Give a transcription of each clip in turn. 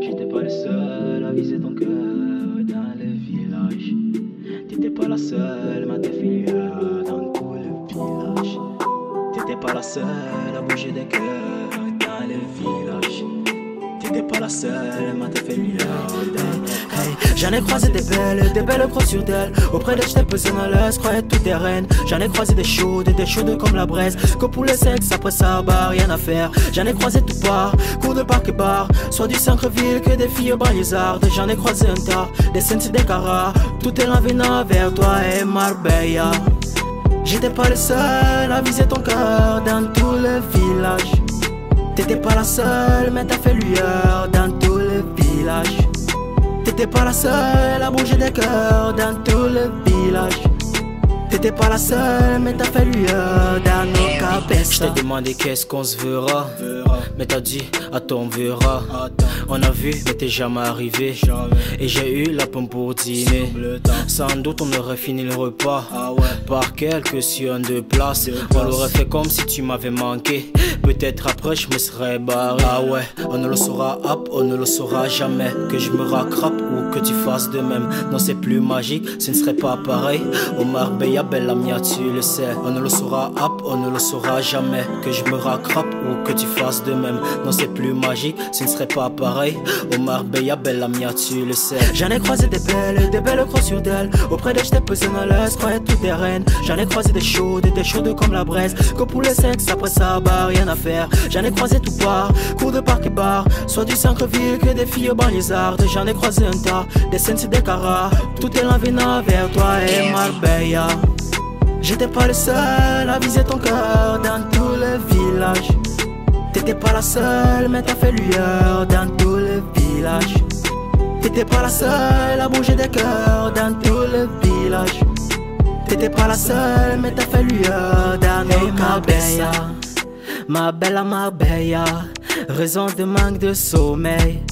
J'étais pas le seul à viser ton cœur dans le village. T'étais pas la seule, ma lueur dans tout le village. T'étais pas la seule à bouger des cœurs dans le village. T'étais pas la seule, ma lueur dans J'en ai croisé des belles, des belles croix sur d'elles. Auprès d'elles, j'étais pesé dans l'aise, croyais tout est reine. J'en ai croisé des chaudes, des chaudes comme la braise. Que pour le sexe, après ça, bah rien à faire. J'en ai croisé tout part, cours de parc et bar. Soit du centre-ville que des filles banlieusardes. J'en ai croisé un tas, des scènes des caras. Tout est venant vers toi et Marbella. J'étais pas le seul à viser ton cœur dans tout le village. T'étais pas la seule, mais t'as fait lueur dans tout le village. T'étais pas la seule à bouger des cœurs dans tout le village. T'étais pas la seule, mais t'as fait lueur dans nos cabesses. Je t'ai demandé qu'est-ce qu'on se verra. Mais t'as dit, attends, on verra. On a vu, mais t'es jamais arrivé. Et j'ai eu la pomme pour dîner. Sans doute, on aurait fini le repas. Par quelques sions de place. On l'aurait fait comme si tu m'avais manqué. Peut-être après, je me serais barré. Ah ouais, on ne le saura hop, on ne le saura jamais. Que je me racrape ou que tu fasses de même. Non, c'est plus magique, ce ne serait pas pareil. Au Marbella, bella mia, tu le sais. On ne le saura hop, on ne le saura jamais. Que je me racrape ou que tu fasses de même. Non, c'est plus magique, ce ne serait pas pareil. Au Marbella, bella mia, tu le sais. J'en ai croisé des belles, des belles croix sur d'elles. Auprès d'elles, j'étais pesé dans l'aise, croyais tout des reines. J'en ai croisé des chaudes, des chaudes comme la braise. Que pour le sexe, après ça, bah rien à faire. J'en ai croisé tout part, cours de parc et bar. Soit du centre-ville que des filles banlieusardes. J'en ai croisé un tas, des scènes des caras. Tout est venant vers toi et Marbella. J'étais pas le seul à viser ton cœur dans tout le village. T'étais pas la seule, mais t'as fait lueur dans tout le village. T'étais pas la seule à bouger des cœurs dans tout le village. T'étais pas la seule, mais t'as fait lueur dans nos cabesses. Ma bella Marbella, raison de manque de sommeil.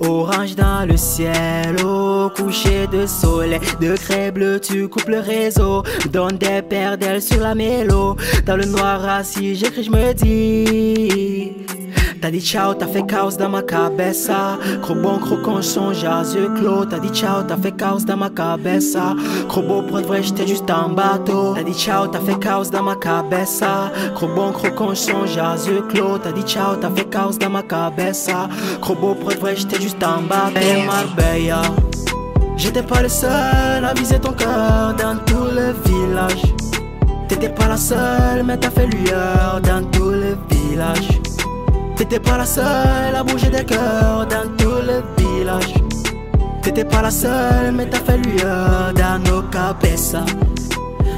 Orange dans le ciel, au coucher de soleil, de craie bleu, tu coupes le réseau, donne des perdelles sur la mélo. Dans le noir assis, j'écris, je me dis. T'as dit ciao, t'as fait chaos dans ma cabessa. Gros bon, gros con, je songe à yeux clos. T'as dit ciao, t'as fait chaos dans ma cabessa. Gros beau, pour de vrai, j'étais juste en bateau. T'as dit ciao, t'as fait chaos dans ma cabessa. Gros bon, gros con, je songe à yeux clos. T'as dit ciao, t'as fait chaos dans ma cabessa. Gros beau, pour de vrai, j'étais juste en bateau. Et Marbella. J'étais pas le seul à viser ton cœur dans tout le village. T'étais pas la seule, mais t'as fait lueur dans tout le village. T'étais pas la seule à bouger des cœurs dans tout le village. T'étais pas la seule, mais t'as fait lueur dans nos cabesses.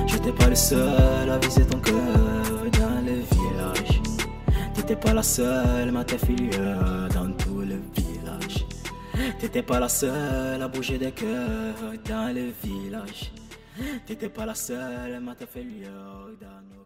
J'étais pas le seul à viser ton cœur dans le village. T'étais pas la seule, ma t'as fait lueur dans tout le village. T'étais pas la seule à bouger des cœurs dans le village. T'étais pas la seule, ma t'as fait lueur dans nos